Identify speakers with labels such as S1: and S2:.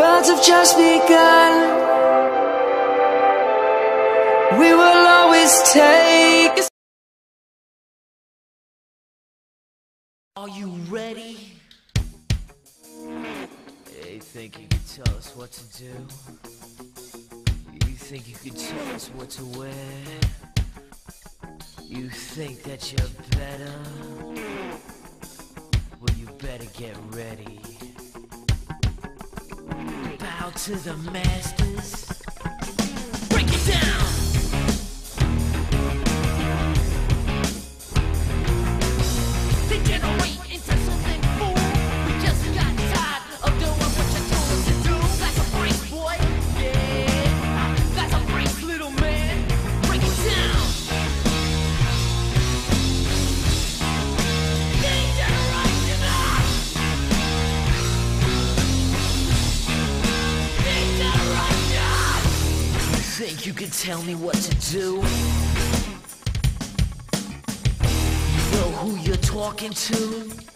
S1: birds have just begun We will always take a
S2: Are you ready? You think you can tell us what to do? You think you can tell us what to wear? You think that you're better? Well, you better get ready. To the masters. You can tell me what to do? You know who you're talking to?